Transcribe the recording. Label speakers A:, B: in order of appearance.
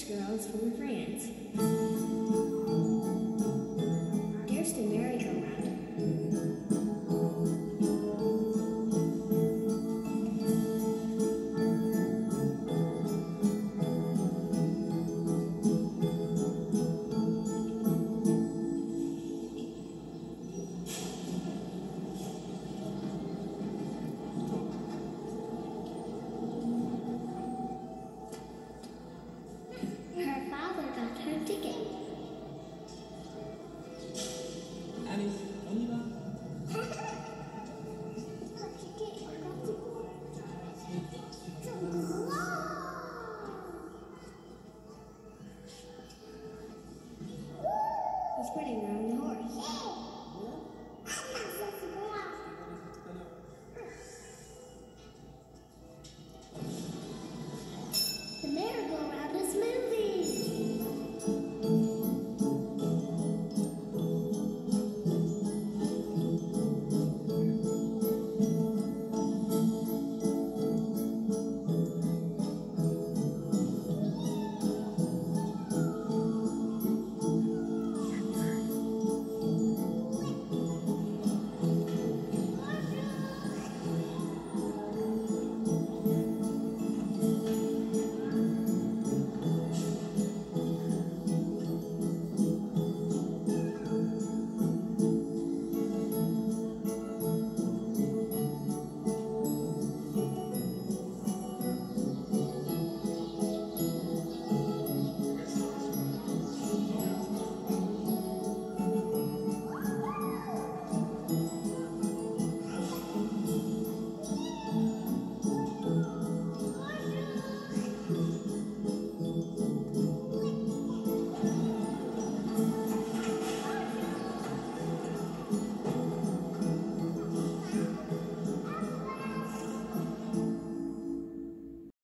A: Girls from France. putting them